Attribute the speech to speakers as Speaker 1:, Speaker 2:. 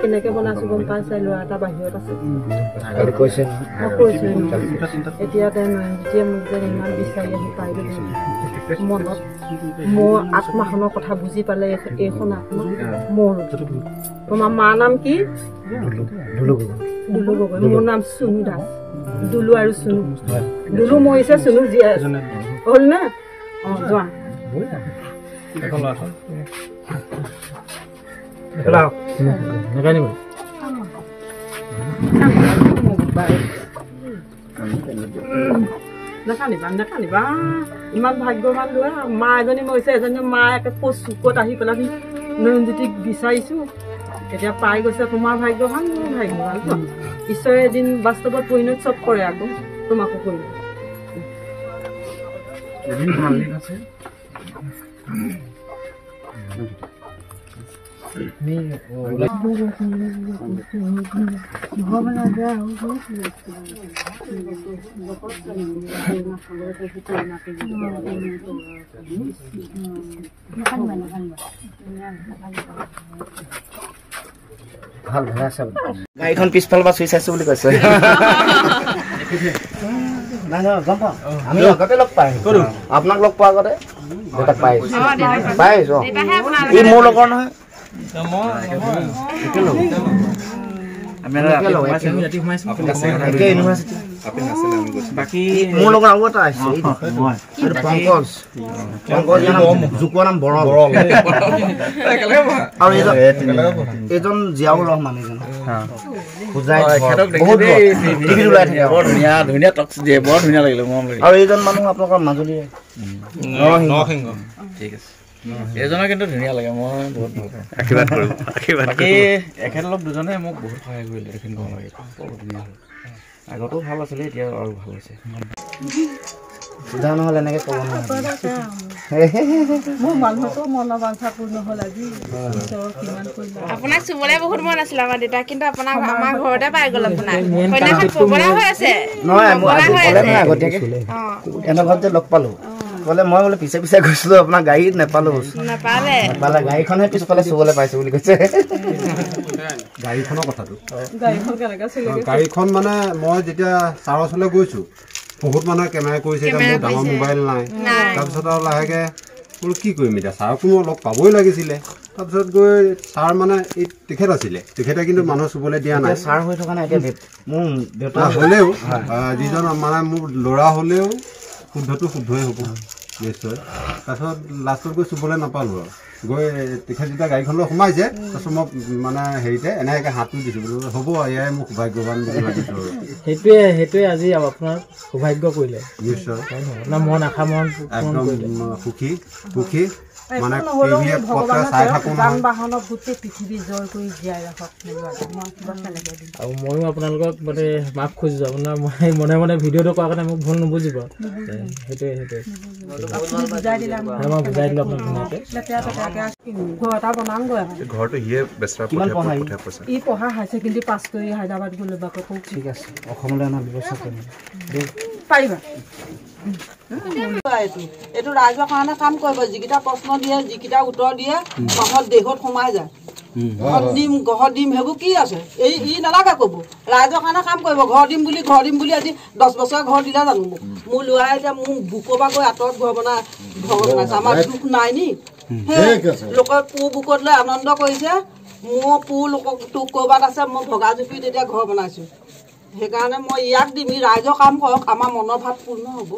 Speaker 1: কেনেকে বনাইছো গম পাইছে ল'ৰা এটা এতিয়া তেওঁ যেতিয়া মোক যেন ইমান বিচাৰি আহি পাই মনত মোৰ আত্মাখনৰ কথা বুজি পালে এই- এইখন আত্মা মোৰ তোমাৰ মাৰ নাম কি দুলু গগৈ মোৰ নাম চুনু দাস দুলু আৰু চুনু দুলু মৰিছে চুনু জীয়াই আছে। হ'ল নে অঁ যোৱা নাকান্দিবা নাকান্দিবা ইমান ভাগ্যৱান লোৱা মা এজনী মৰিছে এজনী মা একে ক'ত চুকত আহি পেলাই নয়নজ্যোতিক বিচাৰিছো। এতিয়া পাই গৈছে তোমাৰ ভাগ্যৱান মোৰ ভাগ্যৱান। ঈশ্বৰে এদিন বাস্তৱত পৰিণত চব কৰে আকৌ তোমাকো কৰিব।
Speaker 2: গাড়ীখন পিছফালৰ পৰা চুই চাইছো বুলি কৈছে। আপোনাক লগ পোৱা আগতে? পাই আহিছো। পাই। ই মোৰ লগৰ নহয়। এইজন জীয়াও
Speaker 3: মৰম লাগিলে
Speaker 2: আৰু এইজন মানুহ আপোনালোকৰ মাজুলীৰে
Speaker 3: ঠিক আছে এইজনৰ কিন্তু ধুনীয়া লাগে মই বহুত ভাল পাওঁ।
Speaker 4: আশীৰ্বাদ কৰোঁ আশীৰ্বাদ
Speaker 3: বাকী এখেতলোক দুজনে মোক বহুত সহায় কৰিলে দক্ষিণ কমলাবাৰীত বৰ ধুনীয়া হ'ল। আগতো ভাল আছিলে এতিয়া আৰু ভাল হৈছে।
Speaker 2: সোধা নহ'লে এনেকে ক'ব
Speaker 5: আপোনাক চুবলৈ বহুত মন আছিলে আমাৰ দেউতা কিন্তু আপোনাক আমাৰ ঘৰতে পাই গ'ল আপোনাক কন্যাখন পগলা হৈ আছে।
Speaker 2: নহয় মই আজি
Speaker 5: হৈ
Speaker 2: ক'লে
Speaker 5: আছে।
Speaker 2: নহয় আগতীয়াকে।
Speaker 5: অ।
Speaker 2: এনে ঘৰত যে লগ পালোঁ। ক'লে মই বোলে পিছে পিছে গৈছিলোঁ আপোনাৰ গাড়ীত নেপালোঁ।
Speaker 5: নাপালে।
Speaker 2: নেপালে গাড়ীখনহে পিছফালে চুবলৈ পাইছোঁ বুলি কৈছে।
Speaker 6: গাড়ীখনৰ কথাটো।
Speaker 1: গাড়ীখন
Speaker 6: মানে মই যেতিয়া ছাৰৰ ওচৰলৈ গৈছোঁ বহুত মানুহে কেমেৰা কৰিছে এতিয়া মোৰ ডাঙৰ মোবাইল নাই। তাৰপিছত আৰু লাহেকৈ বোলো কি কৰিম এতিয়া ছাৰকো মই লগ পাবই লাগিছিলে। তাৰপিছত গৈ ছাৰ মানে এই তেখেত আছিলে। তেখেতে কিন্তু মানুহ চুবলৈ দিয়া নাই।
Speaker 2: ছাৰ হৈ থকা নাই মোৰ দেউতা
Speaker 6: হ'লেও যিজন মানে মোৰ ল'ৰা হ'লেও শুদ্ধটো শুদ্ধই হ'ব। নিশ্চয় তাৰপিছত লাষ্টত গৈ চুবলৈ নাপালোঁ আৰু। গৈ তেখেত গাড়ীখনলৈ সোমাইছে তাৰপিছত মই মানে হেৰিতে এনেকৈ হাতটো দিছোঁ বোলো হ'ব এয়াই মোক সৌভাগ্যৱান বুলি ভাবিছোঁ আৰু।
Speaker 7: সেইটোৱে সেইটোৱে আজি আপোনাৰ সৌভাগ্য কৰিলে।
Speaker 6: নিশ্চয়?
Speaker 7: আপোনাৰ মন আশা মন
Speaker 6: একদম সুখী সুখী। মানে টিভিয়ে পত্ৰই চাই থাকোঁ
Speaker 7: আৰু ময়ো আপোনালোকক মানে মাফ খুজিছোঁ আপোনাৰ মই মনে মনে ভিডিঅ'টো কৰাৰ কাৰণে মোক ভুল নুবুজিব। সেইটোৱে সেইটোৱে। মই বুজাই দিলোঁ আপোনাক ধুনীয়াকৈ।
Speaker 1: লেতেৰা পেতেৰাকে আছে। ঘৰ এটা বনামগৈ আৰু।
Speaker 4: ঘৰটো সিয়ে বেচৰা
Speaker 2: কিমান পঢ়া ই?
Speaker 4: পঠিয়াই পইচা।
Speaker 1: ই পঢ়া হাই ছেকেণ্ডেৰী পাছ কৰি হায়দৰাবাদ গ'লে বাপেকক
Speaker 2: ঠিক আছে অসমলৈ অনাৰ ব্যৱস্থা কৰিম দেই।
Speaker 1: পাৰিবা?
Speaker 8: এইটো এইটো ৰাইজৰ কাৰণে কাম কৰিব। যিকেইটা প্ৰশ্ন দিয়ে যিকেইটা উত্তৰ দিয়ে মানুহৰ দেহত সোমাই যায়। ঘৰত দিম ঘৰত দিম সেইবোৰ কি আছে? এই ই নালাগে ক'ব। ৰাইজৰ কাৰণে কাম কৰিব। ঘৰ দিম বুলি ঘৰ দিম বুলি আজি দহ বছৰ ঘৰ দিলে জানো মোক? মোৰ ল'ৰাই এতিয়া মোৰ বুকৰ পৰা গৈ আঁতৰত ঘৰ বনাই ঘৰ বনাইছে। আমাৰ দুখ নাই নি? সেই লোকে পু বুকত লৈ আনন্দ কৰিছে। মোৰ পু লোকক তোক ক'ৰবাত আছে মই ভগা জুপিত এতিয়া ঘৰ বনাইছোঁ। সেইকাৰণে মই ইয়াক দিম ই ৰাইজৰ কাম কৰক আমাৰ মনৰ ভাৱ পূৰ্ণ হ'ব।